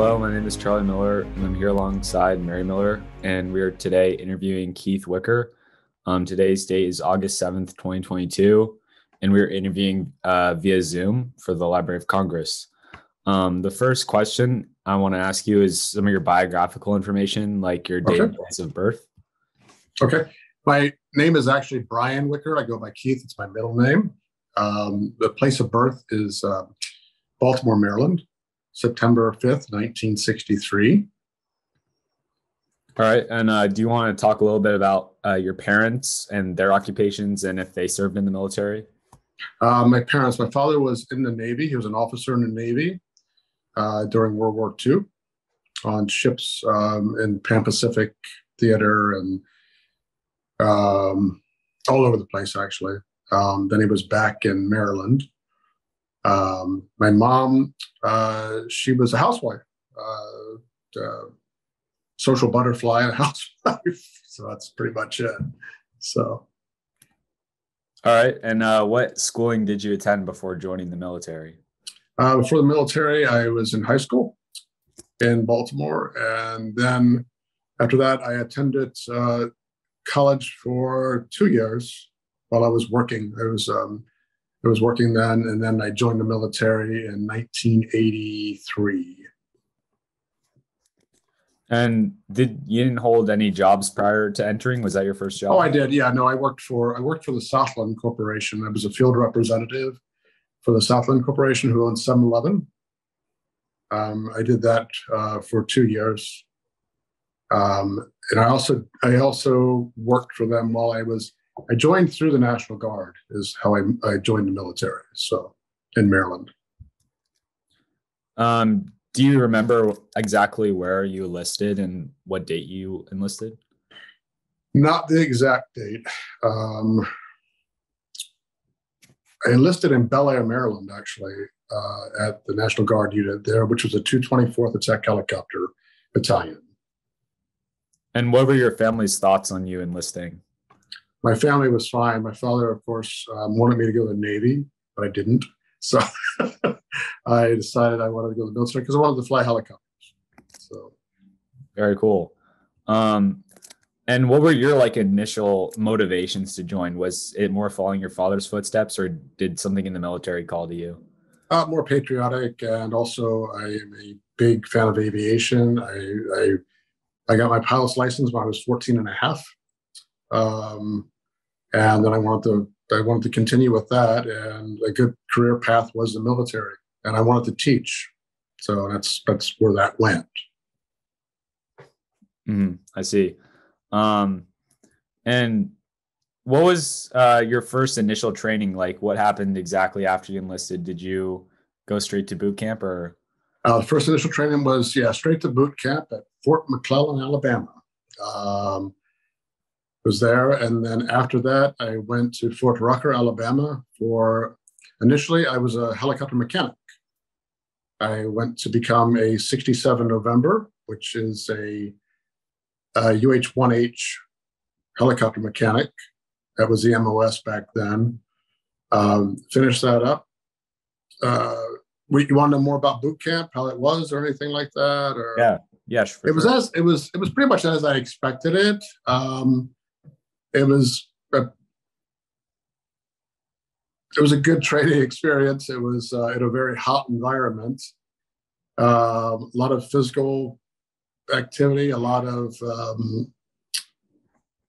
Hello, my name is Charlie Miller, and I'm here alongside Mary Miller, and we are today interviewing Keith Wicker. Um, today's date is August 7th, 2022, and we're interviewing uh, via Zoom for the Library of Congress. Um, the first question I want to ask you is some of your biographical information, like your date Okay. and place of birth. Okay. My name is actually Brian Wicker. I go by Keith. It's my middle name. Um, the place of birth is uh, Baltimore, Maryland, September 5th, 1963. All right, and uh, do you want to talk a little bit about uh, your parents and their occupations and if they served in the military? Uh, my parents, my father was in the Navy. He was an officer in the Navy uh, during World War II on ships um, in Pan Pacific Theater and um, all over the place, actually. Um, then he was back in Maryland. Um, my mom, uh, she was a housewife, uh, uh, social butterfly and housewife. So that's pretty much it. So All right, and uh, what schooling did you attend before joining the military? Uh, before the military, I was in high school in Baltimore, and then after that, I attended uh, college for two years while I was working. I was um, I was working then, and then I joined the military in 1983. And did you didn't hold any jobs prior to entering? Was that your first job? Oh, I did. Yeah, no, I worked for I worked for the Southland Corporation. I was a field representative for the Southland Corporation, who owns 7-Eleven. Um, I did that uh, for two years, um, and I also I also worked for them while I was I joined through the National Guard is how I I joined the military. So in Maryland. Um, do you remember exactly where you enlisted and what date you enlisted? Not the exact date. Um, I enlisted in Bel Air, Maryland, actually, uh, at the National Guard unit there, which was a 224th Attack Helicopter Battalion. And what were your family's thoughts on you enlisting? My family was fine. My father, of course, um, wanted me to go to the Navy, but I didn't. So I decided I wanted to go to the military because I wanted to fly helicopters. So Very cool. Um, and what were your like initial motivations to join? Was it more following your father's footsteps, or did something in the military call to you? uh, more patriotic, and also I am a big fan of aviation. I, I I got my pilot's license when I was 14 and a half. Um, and then I wanted to I wanted to continue with that, and a good career path was the military, and I wanted to teach. So that's that's where that went. Mhm, I see. Um, and what was uh, your first initial training like? What happened exactly after you enlisted? Did you go straight to boot camp, or Uh, first initial training was yeah straight to boot camp at Fort McClellan, Alabama. Um, was there, and then after that, I went to Fort Rucker, Alabama. For initially, I was a helicopter mechanic. I went to become a 67 November, which is a, a UH-1H helicopter mechanic. That was the MOS back then. Um, finished that up. Uh, we, you want to know more about boot camp, how it was, or anything like that? Or yeah, for it was as it was it was pretty much as I expected it. Um, it was a, it was a good training experience. It was uh, in a very hot environment. Um, a lot of physical activity, a lot of um,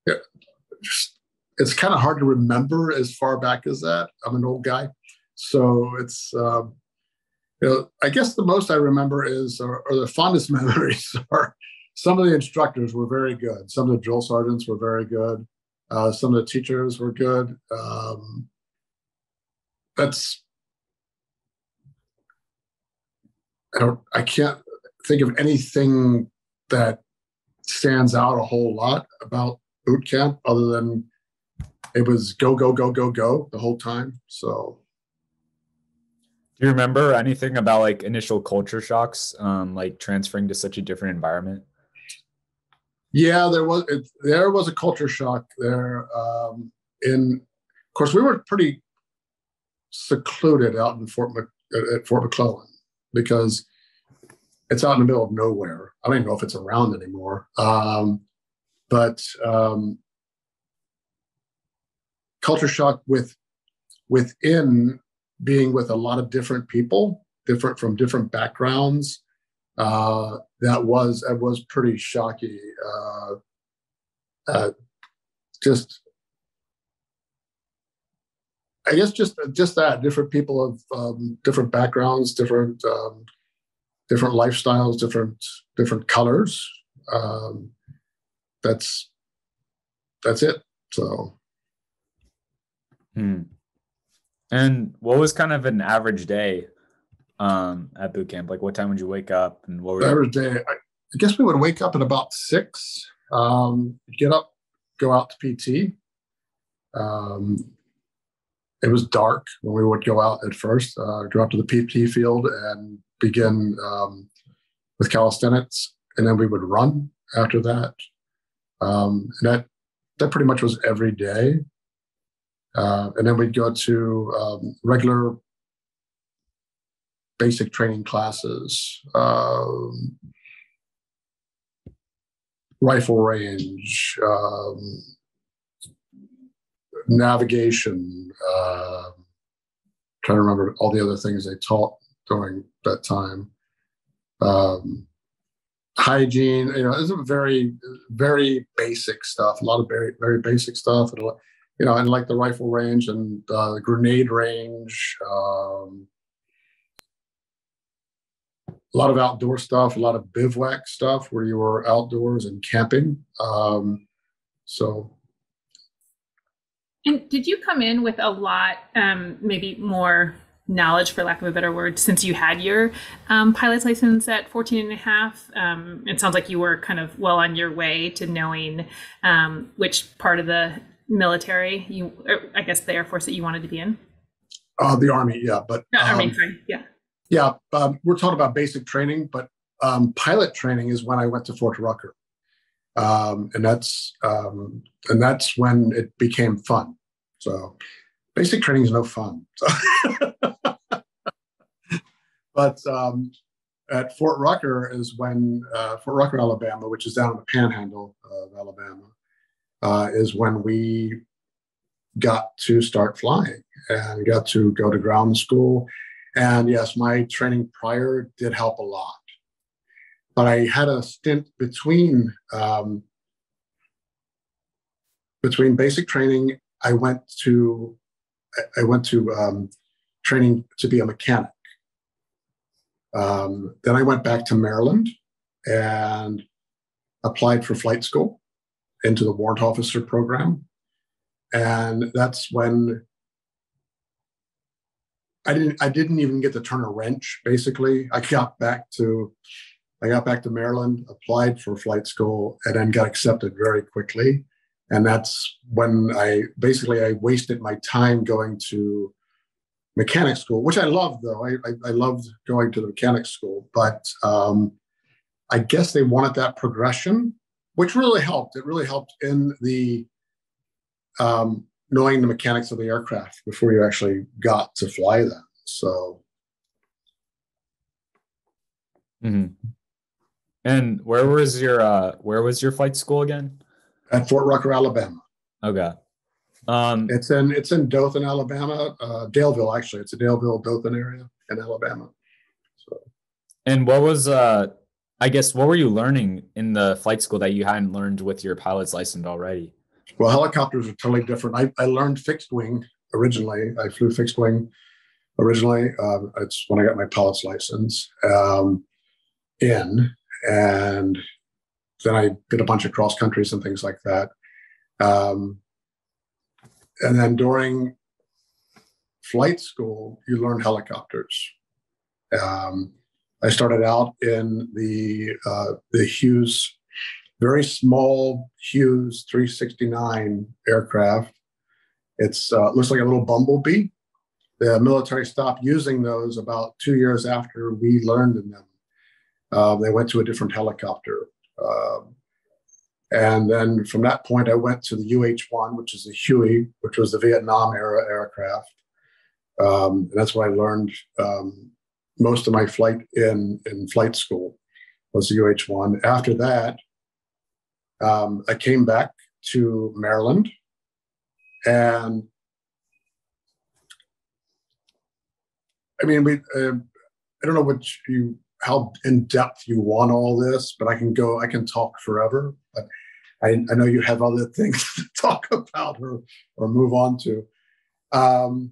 yeah, just it's kind of hard to remember as far back as that. I'm an old guy, so it's um, you know I guess the most I remember is or, or the fondest memories are some of the instructors were very good. Some of the drill sergeants were very good. Uh, some of the teachers were good. Um, that's I don't I can't think of anything that stands out a whole lot about boot camp other than it was go go go go go the whole time. So Do you remember anything about like initial culture shocks, um, like transferring to such a different environment? Yeah, there was it, there was a culture shock there. Um, in of course, we were pretty secluded out in Fort at Fort McClellan because it's out in the middle of nowhere. I don't even know if it's around anymore. Um, but um, culture shock with within being with a lot of different people, different from different backgrounds. Uh, that was that was pretty shocking. Uh, uh, just, I guess, just just that different people of um, different backgrounds, different um, different lifestyles, different different colors. Um, that's that's it. So. Hmm. And what was kind of an average day um, at boot camp? Like, what time would you wake up, and what were average day? I, I guess we would wake up at about six. Um, get up, go out to PT. Um, it was dark when we would go out at first. Uh, go out to the PT field and begin um, with calisthenics, and then we would run after that. Um, and that that pretty much was every day. Uh, and then we'd go to um, regular basic training classes, um, rifle range, um, navigation. Uh, trying to remember all the other things they taught during that time. Um, hygiene, you know, it's a very, very basic stuff. A lot of very, very basic stuff, and you know, and like the rifle range and uh, the grenade range. Um, a lot of outdoor stuff, a lot of bivouac stuff where you were outdoors and camping. Um, so. And did you come in with a lot, um, maybe more knowledge, for lack of a better word, since you had your um, pilot's license at 14 and a half? Um, it sounds like you were kind of well on your way to knowing um, which part of the military you, I guess the Air Force that you wanted to be in. Uh, the Army, yeah, but no, Army, um, sorry, yeah. Yeah, um, we're talking about basic training, but um, pilot training is when I went to Fort Rucker, um, and that's um, and that's when it became fun. So, basic training is no fun. So but um, at Fort Rucker is when uh, Fort Rucker, Alabama, which is down in the Panhandle of Alabama, uh, is when we got to start flying and got to go to ground school and yes, my training prior did help a lot. But I had a stint between um, between basic training. I went to I went to um, training to be a mechanic. Um, then I went back to Maryland and applied for flight school into the warrant officer program. And that's when I didn't I didn't even get to turn a wrench. Basically, I got back to I got back to Maryland, applied for flight school, and then got accepted very quickly. And that's when I basically I wasted my time going to mechanic school, which I loved though. I, I, I loved going to the mechanic school, but um, I guess they wanted that progression, which really helped. It really helped in the um, knowing the mechanics of the aircraft before you actually got to fly them. So. Mm-hmm. And where was your uh, where was your flight school again? At Fort Rucker, Alabama. Okay. Um, it's in it's in Dothan, Alabama. Uh, Daleville, actually, it's a Daleville, Dothan area in Alabama. So. And what was uh, I guess what were you learning in the flight school that you hadn't learned with your pilot's license already? Well, helicopters are totally different. I, I learned fixed wing originally. I flew fixed wing originally. Um, it's when I got my pilot's license um, in, and then I did a bunch of cross countries and things like that. Um, and then during flight school, you learn helicopters. Um, I started out in the uh, the Hughes very small Hughes 369 aircraft. It's uh, looks like a little bumblebee. The military stopped using those about two years after we learned in them. Uh, they went to a different helicopter. Um, and then from that point, I went to the UH 1, which is a Huey, which was the Vietnam era aircraft. Um, and that's where I learned um, most of my flight in, in flight school. was the UH-1. After that, um, I came back to Maryland and I mean, we, uh, I don't know what you, how in depth you want all this, but I can go, I can talk forever. But I, I know you have other things to talk about or, or move on to. Um,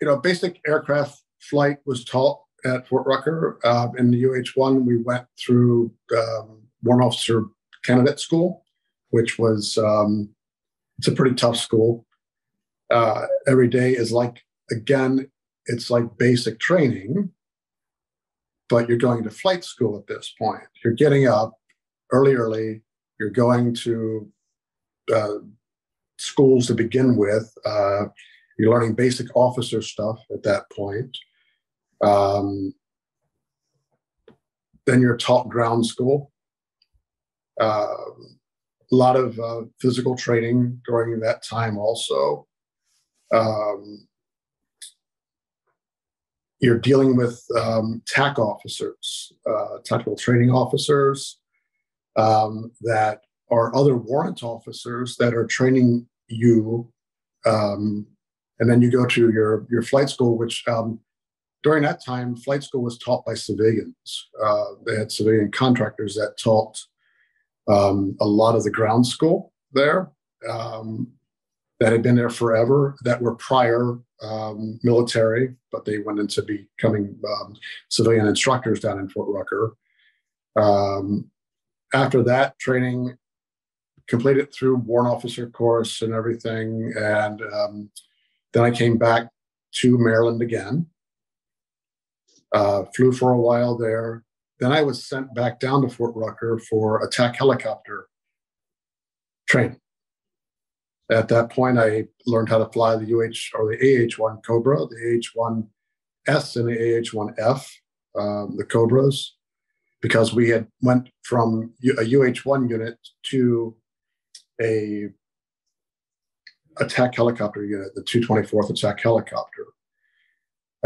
you know, basic aircraft flight was taught at Fort Rucker. Uh, in the UH-1, we went through um, Warrant Officer Candidate School, which was um, it's a pretty tough school. Uh, every day is like again, it's like basic training, but you're going to flight school at this point. You're getting up early, early. You're going to uh, schools to begin with. Uh, you're learning basic officer stuff at that point. Um, then you're taught ground school. Uh, a lot of uh, physical training during that time also. Um, you're dealing with um, TAC officers, uh, tactical training officers um, that are other warrant officers that are training you. Um, and then you go to your, your flight school, which um, during that time, flight school was taught by civilians. Uh, they had civilian contractors that taught um, a lot of the ground school there um, that had been there forever, that were prior um, military, but they went into becoming um, civilian instructors down in Fort Rucker. Um, after that training, completed through warrant officer course and everything, and um, then I came back to Maryland again. Uh, flew for a while there. Then I was sent back down to Fort Rucker for attack helicopter training. At that point, I learned how to fly the UH or the AH-1 Cobra, the AH-1S and the AH-1F, um, the Cobras, because we had went from a UH-1 unit to a attack helicopter unit, the 224th attack helicopter.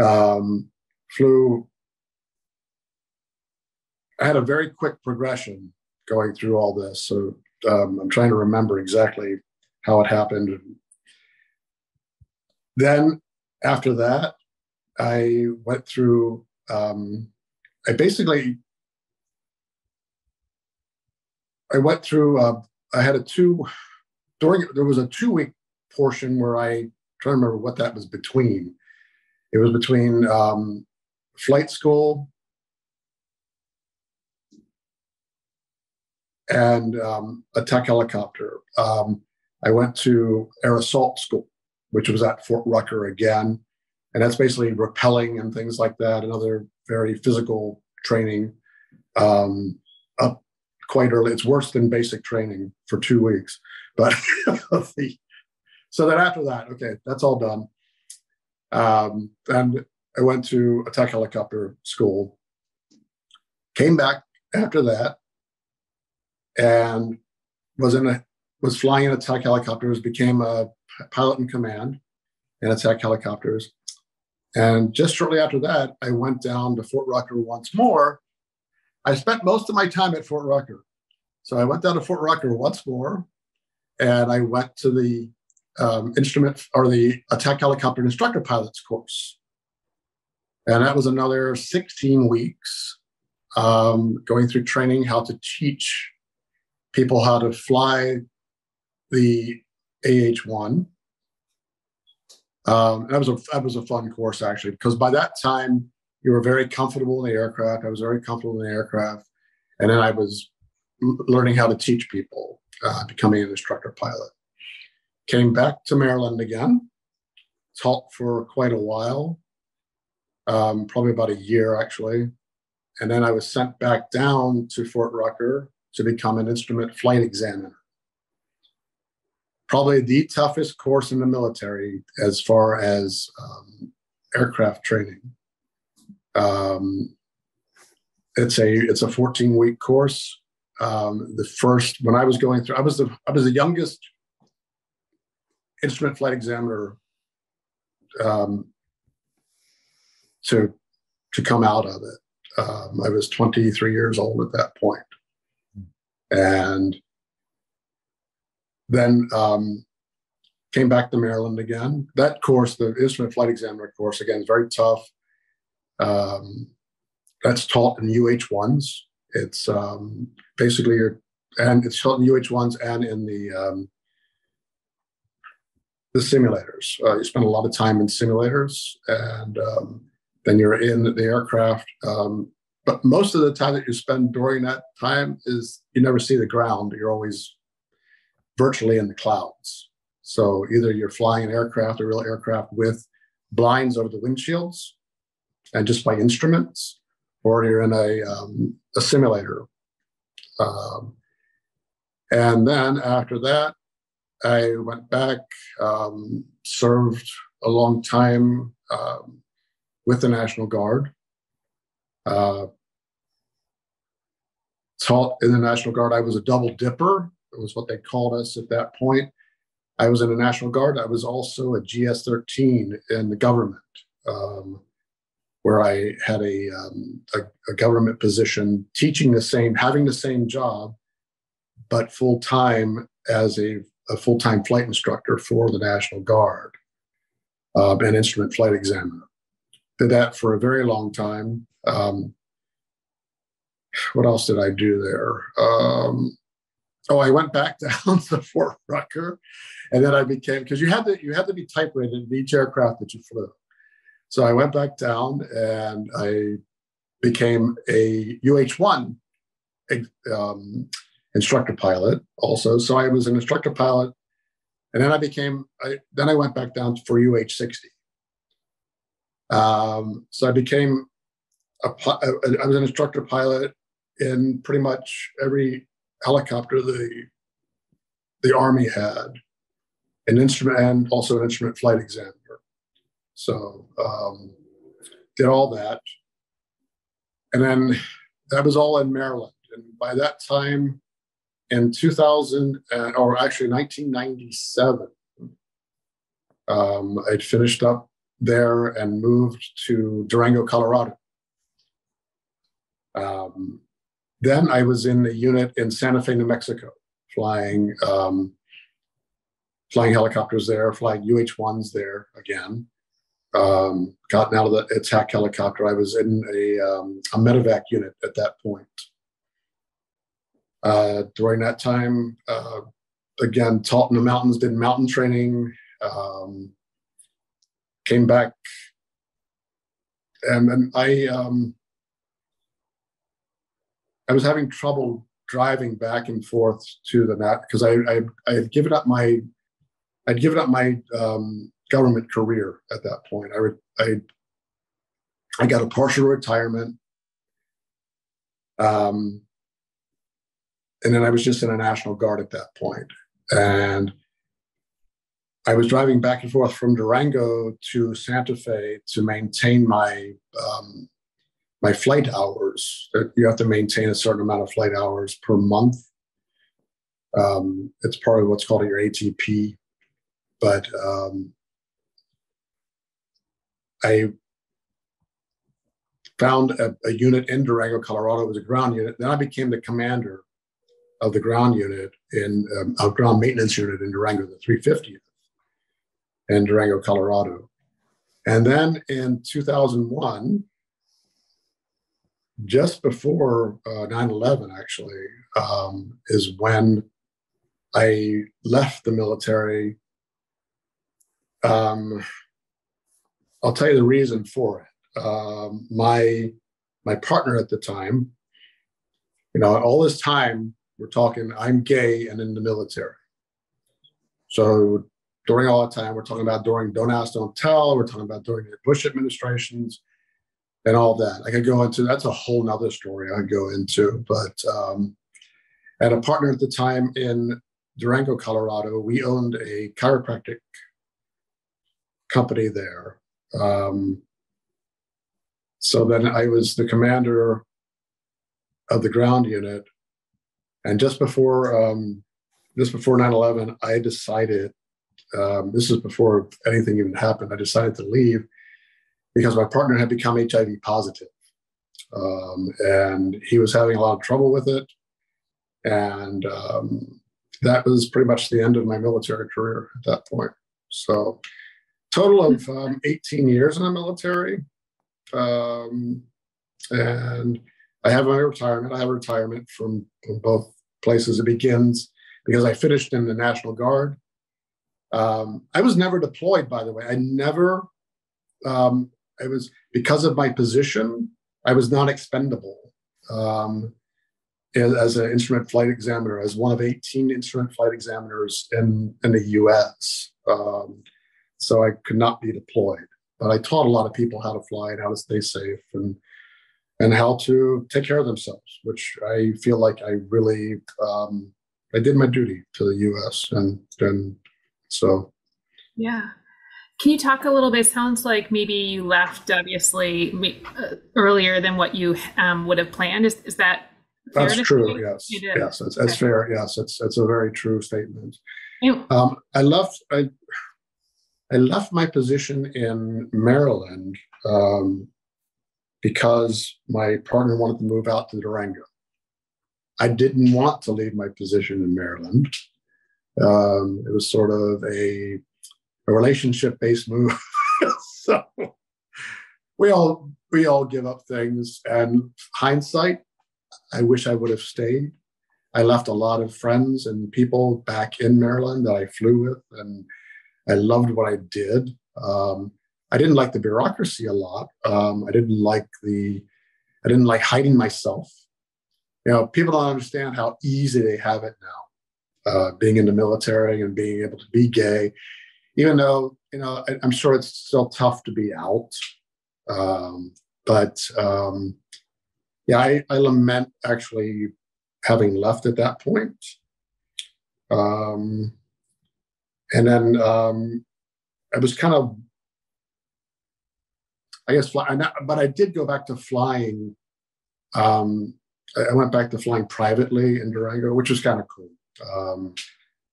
Um, flew. I had a very quick progression going through all this, so um, I'm trying to remember exactly how it happened. Then after that, I went through, um, I basically, I went through, uh, I had a two, during, there was a two week portion where I, trying to remember what that was between. It was between um, flight school and um, tech helicopter. Um, I went to air assault school, which was at Fort Rucker again. And that's basically rappelling and things like that, and other very physical training um, up quite early. It's worse than basic training for two weeks. But the, so then after that, okay, that's all done. Um, and I went to attack helicopter school, came back after that, and was in a was flying in attack helicopters, became a pilot in command in attack helicopters. And just shortly after that, I went down to Fort Rucker once more. I spent most of my time at Fort Rucker. So I went down to Fort Rucker once more, and I went to the um, instrument or the attack helicopter instructor pilots course. And that was another 16 weeks um, going through training how to teach people how to fly the AH1. Um, that was a that was a fun course actually because by that time you were very comfortable in the aircraft. I was very comfortable in the aircraft, and then I was l- learning how to teach people, uh, becoming an instructor pilot. Came back to Maryland again, taught for quite a while, um, probably about a year actually. And then I was sent back down to Fort Rucker to become an instrument flight examiner. Probably the toughest course in the military as far as um, aircraft training. Um, it's a it's a 14 week course. Um, the first when I was going through, I was the I was the youngest instrument flight examiner um, to to come out of it. Um, I was 23 years old at that point. And then um, came back to Maryland again. That course, the instrument flight examiner course, again, is very tough. Um, that's taught in UH1s. It's um, basically your, and it's taught in UH1s and in the um, the simulators. Uh, you spend a lot of time in simulators, and um, then you're in the aircraft. But most of the time that you spend during that time is you never see the ground. You're always virtually in the clouds. So either you're flying an aircraft, a real aircraft with blinds over the windshields and just by instruments, or you're in a, um, a simulator. Um, and then after that, I went back, um, served a long time um, with the National Guard. Uh, taught in the National Guard. I was a double dipper. It was what they called us at that point. I was in the National Guard. I was also a GS 13 in the government, um, where I had a, um, a, a government position teaching the same, having the same job, but full time as a a full time flight instructor for the National Guard um, and instrument flight examiner. Did that for a very long time. Um, what else did I do there? Um, oh, I went back down to Fort Rucker, and then I became because you had to you had to be type rated in each aircraft that you flew. So I went back down and I became a UH one um, instructor pilot also. So I was an instructor pilot, and then I became. I, then I went back down for UH sixty. Um, so I became a, I was an instructor pilot in pretty much every helicopter the the army had, an instrument and also an instrument flight examiner. So um, did all that, and then that was all in Maryland. And by that time, in 2000, uh, or actually 1997, um, I'd finished up there and moved to Durango, Colorado. Um, then I was in the unit in Santa Fe, New Mexico, flying um, flying helicopters there, flying UH-1s there again. Um, gotten out of the attack helicopter. I was in a, um, a medevac unit at that point. Uh, during that time, uh, again, taught in the mountains, did mountain training, um, came back, and then I um, I was having trouble driving back and forth to the net because I, I I had given up my I'd given up my um, government career at that point. I I I got a partial retirement. Um, and then I was just in a National Guard at that point. And I was driving back and forth from Durango to Santa Fe to maintain my um, my flight hours. You have to maintain a certain amount of flight hours per month. Um, it's part of what's called your ATP. But um, I found a, a, unit in Durango, Colorado. It was a ground unit. Then I became the commander of the ground unit in um, a ground maintenance unit in Durango, the 350th, in Durango, Colorado. And then in 2001, just before uh, 9 11, actually, um, is when I left the military. Um, I'll tell you the reason for it. Um, my my partner at the time, you know, all this time we're talking, I'm gay and in the military. So during all that time, we're talking about during Don't Ask, Don't Tell, we're talking about during the Bush administrations and all that. I could go into that's a whole nother story I'd go into. But um, I a partner at the time in Durango, Colorado. We owned a chiropractic company there. Um, so then I was the commander of the ground unit and just before um, just before 9/11, I decided um, this is before anything even happened. I decided to leave because my partner had become HIV positive, um, and he was having a lot of trouble with it. And um, that was pretty much the end of my military career at that point. So, total of um, 18 years in the military. Um, and I have my retirement. I have retirement from, from both places. It begins because I finished in the National Guard. Um, I was never deployed, by the way. I never, um, I was, because of my position, I was not expendable um, as an instrument flight examiner, as one of 18 instrument flight examiners in, in the US. Um, so I could not be deployed. But I taught a lot of people how to fly and how to stay safe and and how to take care of themselves, which I feel like I really um, I did my duty to the U.S. and and so yeah. Can you talk a little bit? Sounds like maybe you left obviously uh, earlier than what you um, would have planned. Is is that that's true? Say? Yes, yes, it's, okay. fair. Yes, it's it's a very true statement. Um, I left I I left my position in Maryland um, because my partner wanted to move out to Durango. I didn't want to leave my position in Maryland. Um, it was sort of a, a relationship based move. so we all we all give up things. And hindsight, I wish I would have stayed. I left a lot of friends and people back in Maryland that I flew with, and I loved what I did. Um, I didn't like the bureaucracy a lot. Um, I didn't like the, I didn't like hiding myself. You know, people don't understand how easy they have it now, uh, being in the military and being able to be gay, even though you know I, am sure it's still tough to be out. Um, but um, yeah, I, I, lament actually having left at that point. Um, and then um, I was kind of I guess, fly, but I did go back to flying. Um, I went back to flying privately in Durango, which was kind of cool. Um,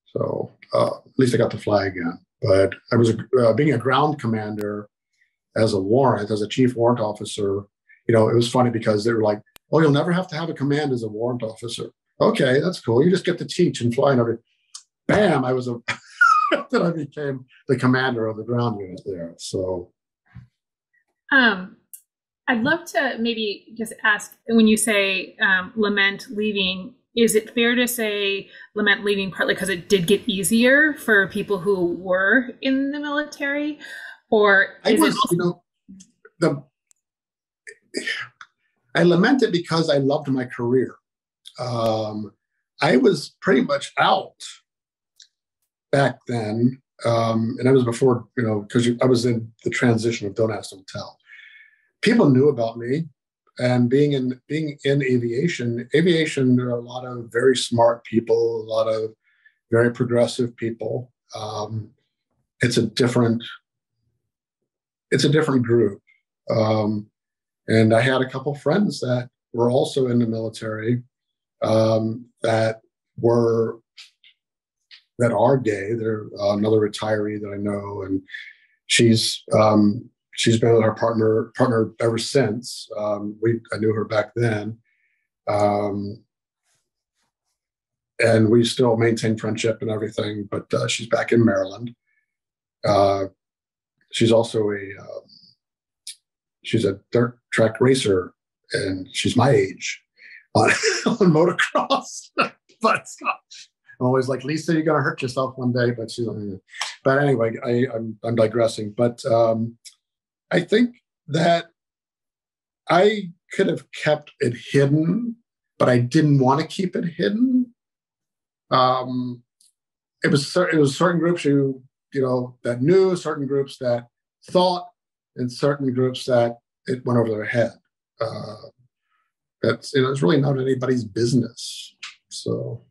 so uh, at least I got to fly again. But I was uh, being a ground commander as a warrant, as a chief warrant officer. You know, it was funny because they were like, "Oh, you'll never have to have a command as a warrant officer." Okay, that's cool. You just get to teach and fly and everything. Bam! I was a that I became the commander of the ground unit there. So um, I'd love to maybe just ask when you say um, lament leaving, is it fair to say lament leaving partly because it did get easier for people who were in the military? Or I was, you know, the I lament it because I loved my career. Um, I was pretty much out back then um, and i was before you know because I was in the transition of Don't Ask, Don't Tell. People knew about me, and being in being in aviation, aviation there are a lot of very smart people, a lot of very progressive people. Um, it's a different it's a different group, um, and I had a couple friends that were also in the military um, that were that are gay. They're uh, another retiree that I know, and she's um, she's been her partner partner ever since. Um, we I knew her back then, um, and we still maintain friendship and everything. But uh, she's back in Maryland. Uh, she's also a um, she's a dirt track racer, and she's my age on, on motocross. but I'm always like, Lisa, you're gonna hurt yourself one day. But she's, but anyway, I, am I'm, I'm digressing. But um, I think that I could have kept it hidden, but I didn't want to keep it hidden. Um, it was it was certain groups you you know that knew, certain groups that thought, and certain groups that it went over their head. Uh, that's you know it's really not anybody's business. So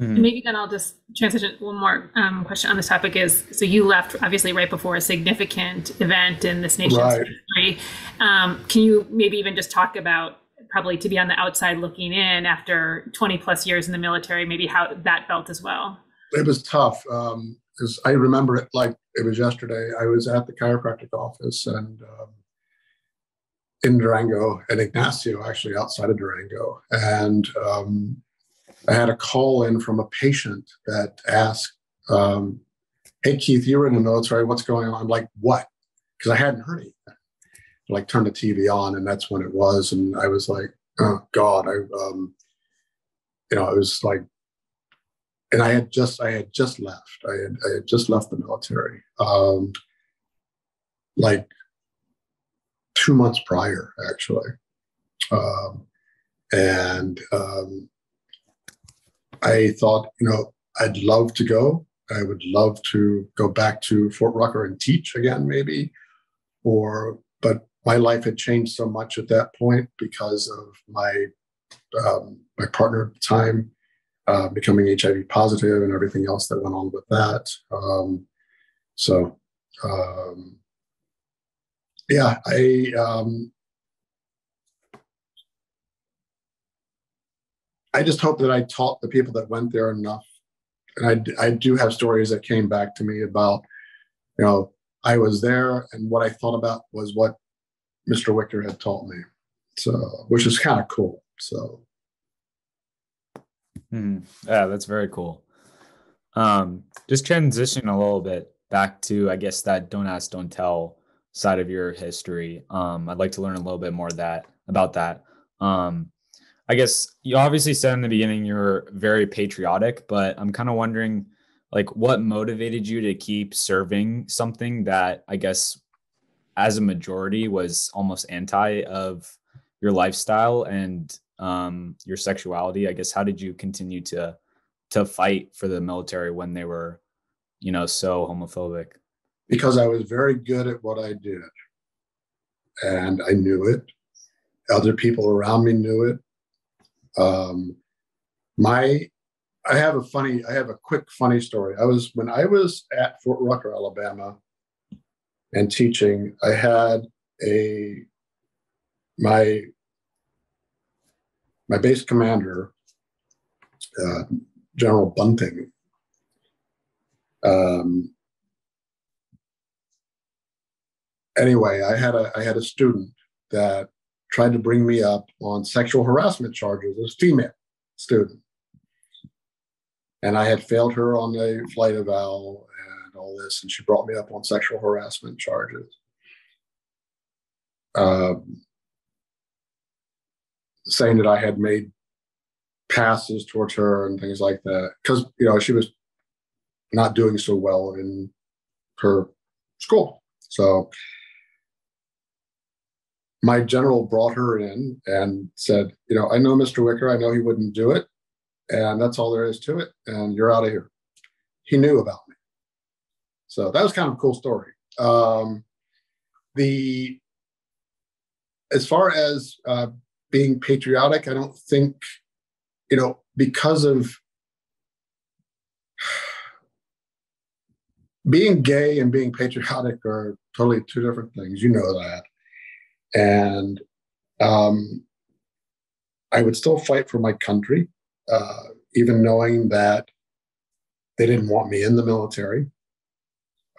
Mm-hmm. Maybe then I'll just transition one more um, question on this topic is so you left obviously right before a significant event in this nation's right. history. Um, can you maybe even just talk about probably to be on the outside looking in after 20 plus years in the military, maybe how that felt as well? It was tough. Um, because I remember it like it was yesterday. I was at the chiropractic office and um, in Durango and Ignacio, actually outside of Durango. And um, I had a call in from a patient that asked, um, Hey, Keith, you were in the military. What's going on? I'm like, What? Because I hadn't heard anything. I, like, turned the TV on, and that's when it was. And I was like, Oh, God. I, um, you know, it was like, and I had just, I had just left. I had, I had just left the military. Um, like two months prior, actually. Um, and um, I thought, you know, I'd love to go. I would love to go back to Fort Rucker and teach again, maybe. Or, but my life had changed so much at that point because of my um, my partner at the time uh, becoming HIV positive and everything else that went on with that. Um, so um, yeah, I um, I just hope that I taught the people that went there enough. And I, I do have stories that came back to me about, you know, I was there and what I thought about was what Mr. Wicker had taught me. So, which is kind of cool. So, hmm yeah, that's very cool. Um, just transition a little bit back to, I guess, that don't ask, don't tell side of your history. Um, I'd like to learn a little bit more that about that. Um, I guess you obviously said in the beginning you're very patriotic, but I'm kind of wondering like what motivated you to keep serving something that I guess as a majority was almost anti of your lifestyle and um, your sexuality. I guess how did you continue to to fight for the military when they were, you know, so homophobic? because I was very good at what I did. And I knew it. Other people around me knew it. Um, my, I have a funny, I have a quick funny story. I was, when I was at Fort Rucker, Alabama, and teaching, I had a, my, my base commander, uh, General Bunting, um, anyway, I had a I had a student that tried to bring me up on sexual harassment charges as female student. And I had failed her on the flight eval and all this, and she brought me up on sexual harassment charges. Um, saying that I had made passes towards her and things like that, because you know she was not doing so well in her school. So my general brought her in and said, you know, I know Mr. Wicker, I know he wouldn't do it. And that's all there is to it. And you're out of here. He knew about me. So that was kind of a cool story. Um, the as far as uh, being patriotic, I don't think, you know, because of being gay and being patriotic are totally two different things. You know that and um, I would still fight for my country, uh, even knowing that they didn't want me in the military.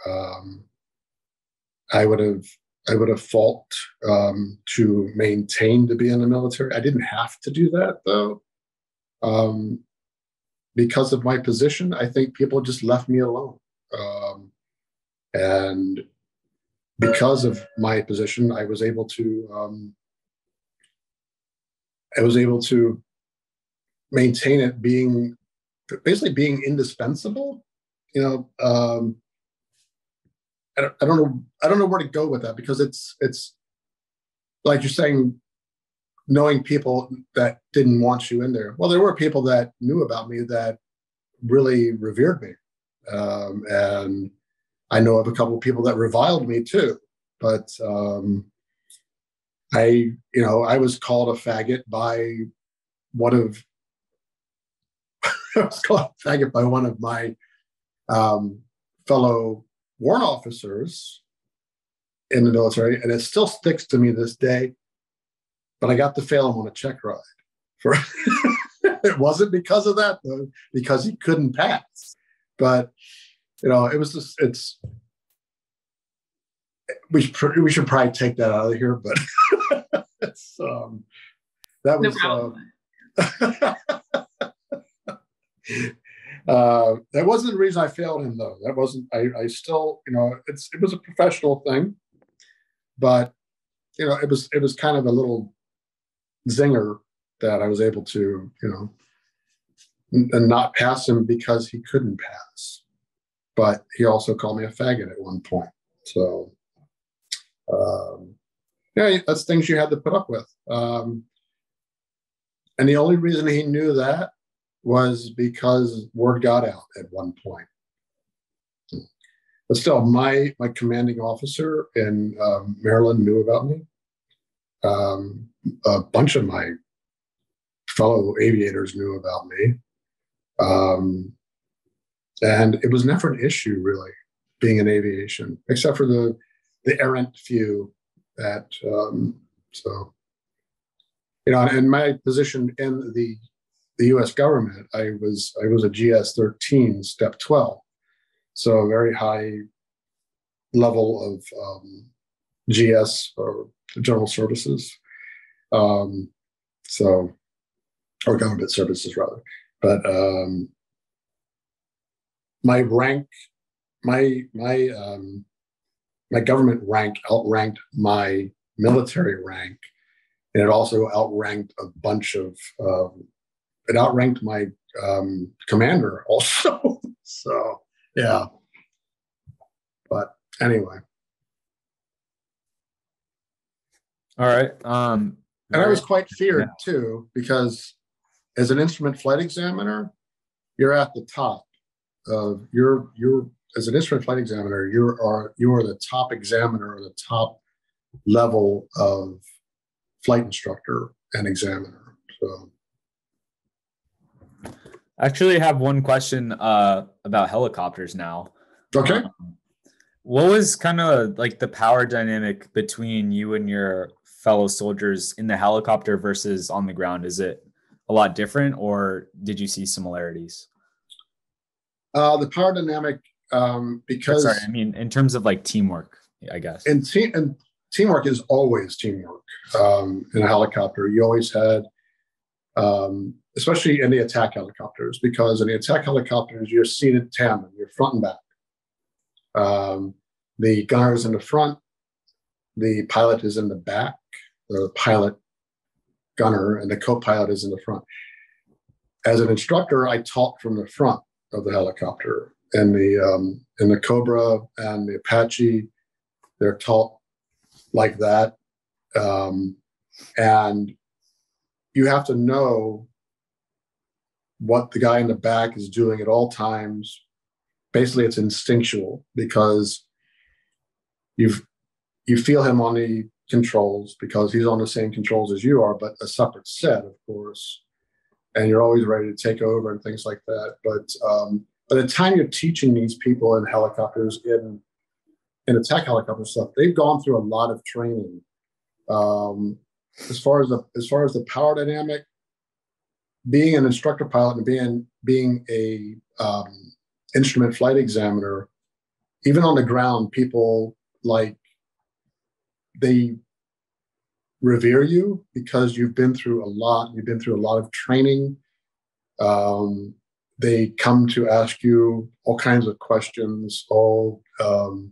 Um, I would have I would have fought um, to maintain to be in the military. I didn't have to do that though, um, because of my position. I think people just left me alone, um, and because of my position, I was able to um, I was able to maintain it being basically being indispensable. You know, um, I don't, I don't know I don't know where to go with that because it's it's like you're saying knowing people that didn't want you in there. Well, there were people that knew about me that really revered me, um, and I know of a couple of people that reviled me too, but um, I, you know, I was called a faggot by one of, I was called a faggot by one of my um, fellow warrant officers in the military, and it still sticks to me this day. But I got to fail him on a check ride. For it wasn't because of that though, because he couldn't pass. But you know, it was just it's we should we should probably take that out of here, but that was No uh, uh, that wasn't the reason I failed him though. That wasn't I, I still, you know, it's it was a professional thing, but you know, it was it was kind of a little zinger that I was able to, you know, and not pass him because he couldn't pass. But he also called me a faggot at one point. So um, yeah, that's things you had to put up with. Um, and the only reason he knew that was because word got out at one point. But still, my my commanding officer in um, Maryland knew about me. Um, a bunch of my fellow aviators knew about me, um, and it was never an issue really being in aviation, except for the the errant few that um, so you know in my position in the the U.S. government, I was I was a GS 13 step 12, so a very high level of um, GS or general services. Um, so or government services rather. But um, my rank, my my um, my government rank outranked my military rank, and it also outranked a bunch of um, it outranked my um, commander also. so yeah, but anyway, All right. Um, and I was quite feared Yeah. too because as an instrument flight examiner, you're at the top of you're you're as an instrument flight examiner, you are you are the top examiner or the top level of flight instructor and examiner. So I actually have one question uh, about helicopters now. okay. Um, what was kind of like the power dynamic between you and your fellow soldiers in the helicopter versus on the ground? Is it a lot different or did you see similarities? Uh, the power dynamic um, because Sorry, I mean in terms of like teamwork, I guess. and team and teamwork is always teamwork um, in a helicopter. You always had, um, especially in the attack helicopters, because in the attack helicopters you're seated tandem, you're front and back. Um, the gunner is in the front, the pilot is in the back, the pilot gunner, and the co-pilot is in the front. As an instructor, I taught from the front of the helicopter, and the um, in the Cobra and the Apache, they're taught like that, um, and you have to know what the guy in the back is doing at all times. Basically, it's instinctual because you've you feel him on the controls because he's on the same controls as you are, but a separate set, of course. And you're always ready to take over and things like that. But um, by the time you're teaching these people in helicopters, in in attack helicopter stuff, they've gone through a lot of training. Um, as far as the as far as the power dynamic, being an instructor pilot and being being a um, instrument flight examiner, even on the ground, people like they revere you because you've been through a lot. You've been through a lot of training. Um, they come to ask you all kinds of questions, all um,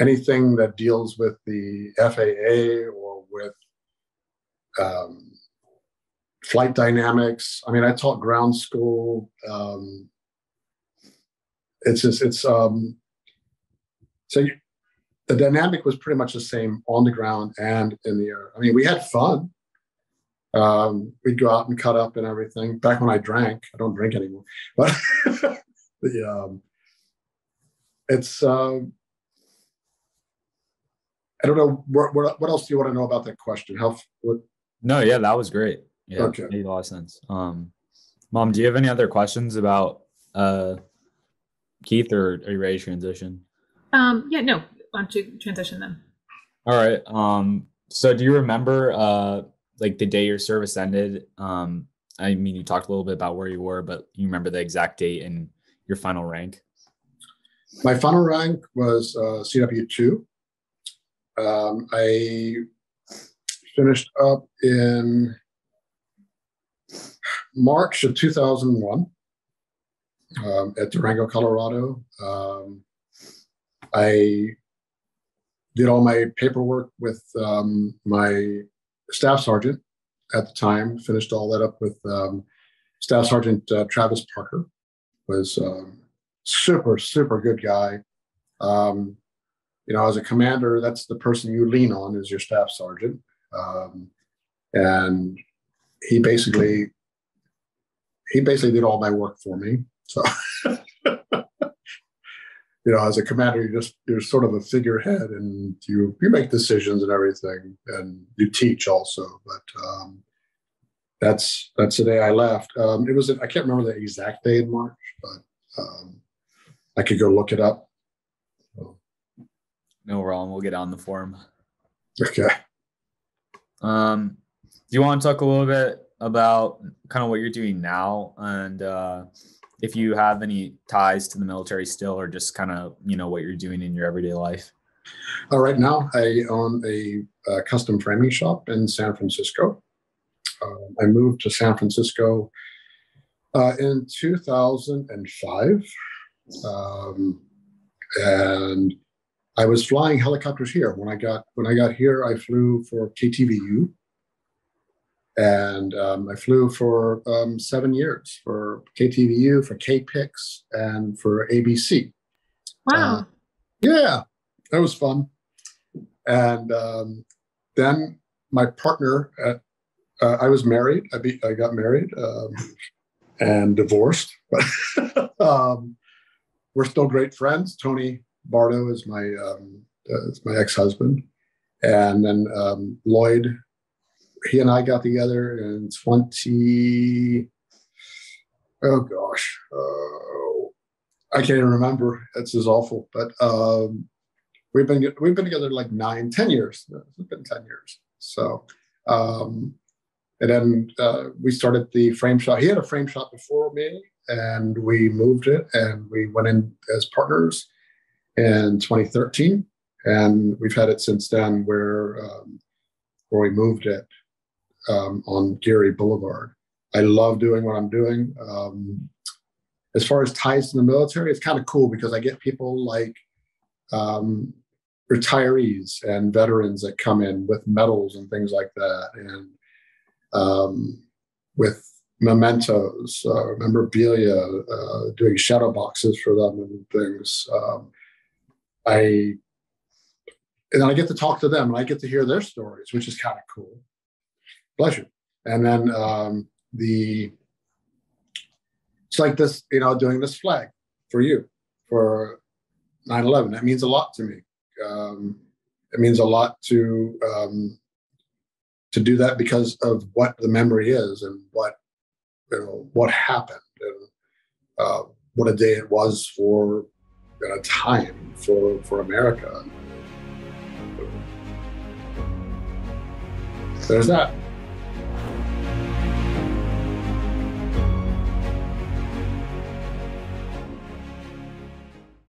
anything that deals with the FAA or with um, flight dynamics. I mean, I taught ground school. Um, it's just it's um, so you, the dynamic was pretty much the same on the ground and in the air. I mean, we had fun. Um, we'd go out and cut up and everything. Back when I drank, I don't drink anymore. But the um, it's um, I don't know what, what what else do you want to know about that question? How what, No, yeah, that was great. Yeah, Okay. made a lot of sense. Um, Mom, do you have any other questions about uh, Keith, or are you ready to transition? Um, yeah, no. Why don't you transition then? All right. Um, so do you remember uh like the day your service ended? Um, I mean you talked a little bit about where you were, but you remember the exact date and your final rank? my final rank was uh, CW two. Um, I finished up in March of 2001 um, at Durango, Colorado. Um, I did all my paperwork with um, my staff sergeant at the time. Finished all that up with um, Staff Sergeant uh, Travis Parker. Was um, super super good guy. Um, you know, as a commander, that's the person you lean on is your staff sergeant, um, and he basically he basically did all my work for me. So, you know, as a commander, you just you're sort of a figurehead, and you you make decisions and everything, and you teach also. But um, that's that's the day I left. Um, it was I can't remember the exact day in March, but um, I could go look it up. No wrong. We'll get on the form. Okay. Um, do you want to talk a little bit about kind of what you're doing now and uh, if you have any ties to the military still or just kind of you know what you're doing in your everyday life? Uh, right now i own a, a, custom framing shop in san francisco. Uh, i moved to san francisco uh, in 2005 um, and i was flying helicopters here. When i got when i got here i flew for ktvu and um, I flew for um, seven years for KTVU, for KPIX, and for ABC. Wow. Uh, yeah, that was fun. And um, then my partner, at, uh, I was married. I, be, I got married um, and divorced, but um, we're still great friends. Tony Bardo is my um, uh, is my ex husband, and then Lloyd he and I got together in 20. Oh gosh, uh, I can't even remember. It's just awful. But um, we've been we've been together like nine, ten years. It's been ten years. So, um, and then uh, we started the frame shop. He had a frame shop before me, and we moved it, and we went in as partners in 2013, and we've had it since then. Where um, where we moved it um, on Geary Boulevard. I love doing what I'm doing. Um, as far as ties to the military, it's kind of cool because I get people like um, retirees and veterans that come in with medals and things like that, and um, with mementos, uh, memorabilia, uh, doing shadow boxes for them and things. Um, I and then I get to talk to them and I get to hear their stories, which is kind of cool pleasure. And then um, the it's like this, you know, doing this flag for you for 9/11. That means a lot to me. Um, it means a lot to um, to do that because of what the memory is and what you know what happened and uh, what a day it was for a time for for America. There's that.